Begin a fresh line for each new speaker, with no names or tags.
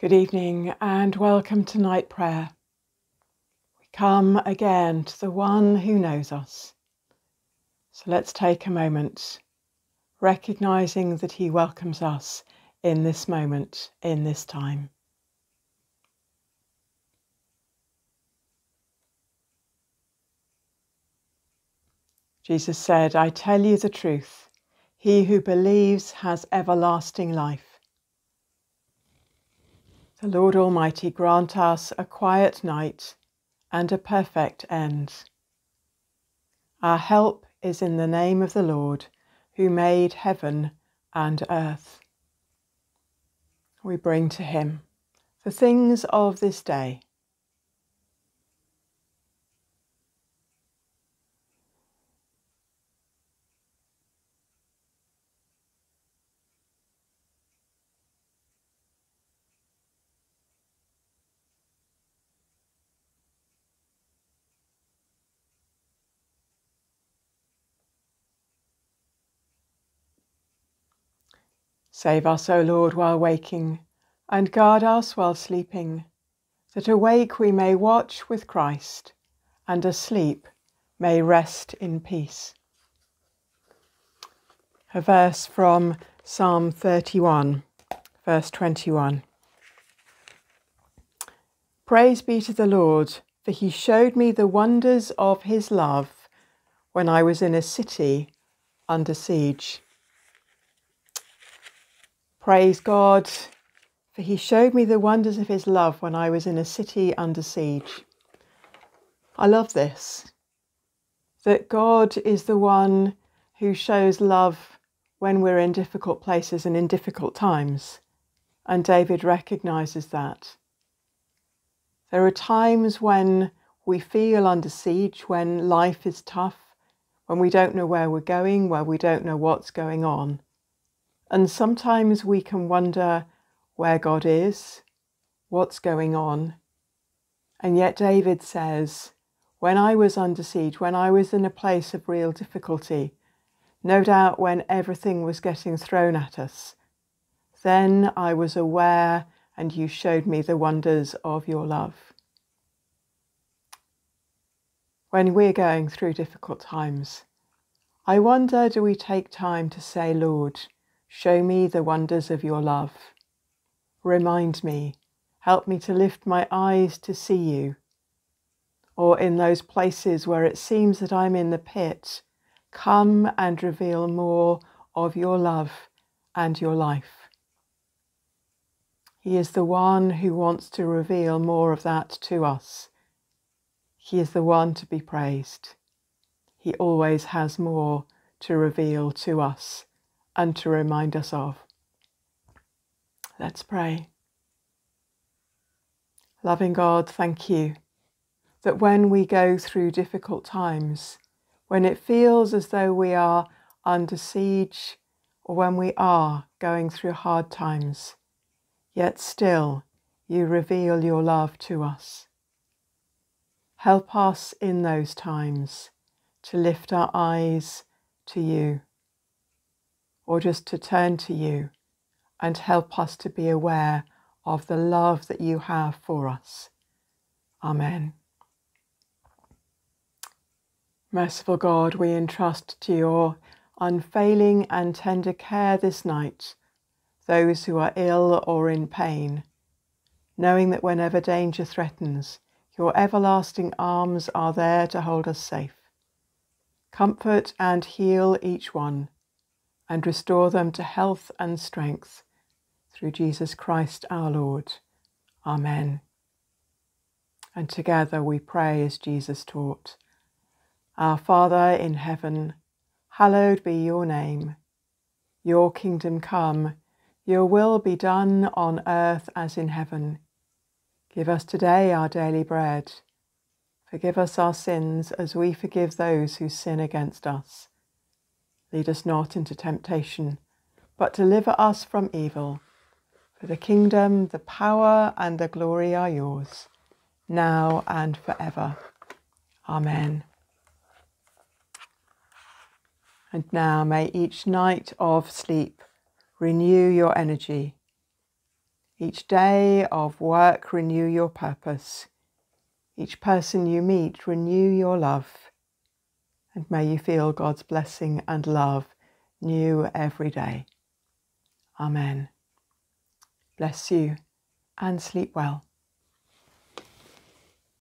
Good evening and welcome to night prayer. We come again to the one who knows us. So let's take a moment, recognizing that he welcomes us in this moment, in this time. Jesus said, I tell you the truth, he who believes has everlasting life. The Lord Almighty grant us a quiet night and a perfect end. Our help is in the name of the Lord, who made heaven and earth. We bring to him the things of this day Save us, O Lord, while waking, and guard us while sleeping, that awake we may watch with Christ, and asleep may rest in peace. A verse from Psalm 31, verse 21. Praise be to the Lord, for he showed me the wonders of his love when I was in a city under siege. Praise God, for he showed me the wonders of his love when I was in a city under siege. I love this, that God is the one who shows love when we're in difficult places and in difficult times. And David recognizes that. There are times when we feel under siege, when life is tough, when we don't know where we're going, where we don't know what's going on. And sometimes we can wonder where God is, what's going on. And yet David says, when I was under siege, when I was in a place of real difficulty, no doubt when everything was getting thrown at us, then I was aware and you showed me the wonders of your love. When we're going through difficult times, I wonder do we take time to say, Lord, Show me the wonders of your love. Remind me, help me to lift my eyes to see you. Or in those places where it seems that I'm in the pit, come and reveal more of your love and your life. He is the one who wants to reveal more of that to us. He is the one to be praised. He always has more to reveal to us and to remind us of. Let's pray. Loving God, thank you that when we go through difficult times, when it feels as though we are under siege or when we are going through hard times, yet still you reveal your love to us. Help us in those times to lift our eyes to you or just to turn to you and help us to be aware of the love that you have for us. Amen. Merciful God, we entrust to your unfailing and tender care this night those who are ill or in pain, knowing that whenever danger threatens, your everlasting arms are there to hold us safe. Comfort and heal each one and restore them to health and strength through Jesus Christ our Lord. Amen. And together we pray as Jesus taught. Our Father in heaven, hallowed be your name. Your kingdom come, your will be done on earth as in heaven. Give us today our daily bread. Forgive us our sins as we forgive those who sin against us Lead us not into temptation, but deliver us from evil. For the kingdom, the power, and the glory are yours, now and forever. Amen. And now may each night of sleep renew your energy. Each day of work, renew your purpose. Each person you meet, renew your love. And may you feel God's blessing and love new every day. Amen. Bless you and sleep well.